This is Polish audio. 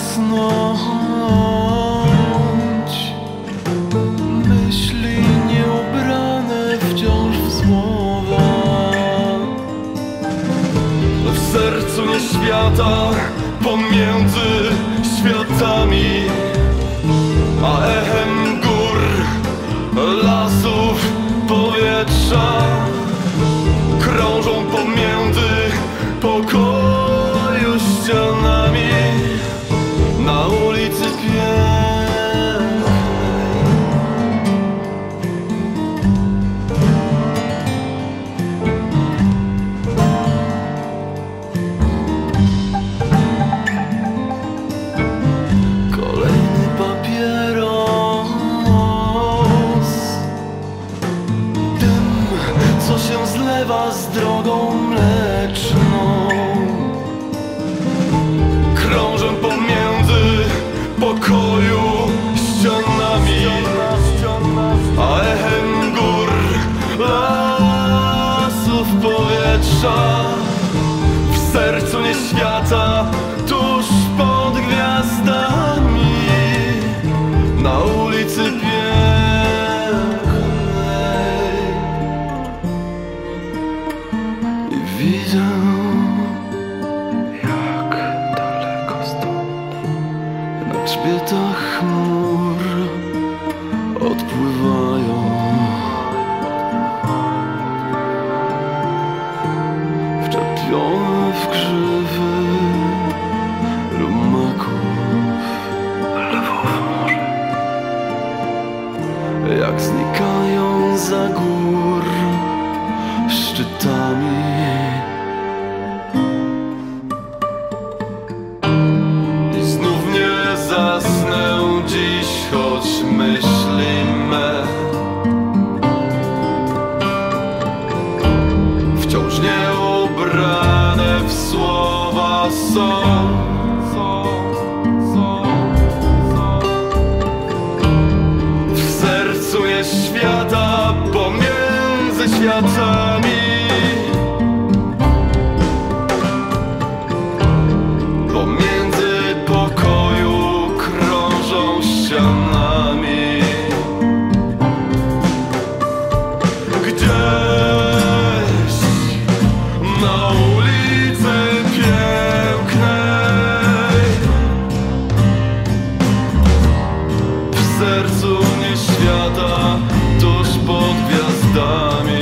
gasnąć Myśli nieubrane wciąż w słowa. W sercu nie świata pomiędzy światami A echem gór, lasów, powietrza. grzbietach chmur odpływają. Wczepione w krzywy rumaków Jak znikają za górę W sercu jest świata pomiędzy światem. sercu nie świata, tuż pod gwiazdami.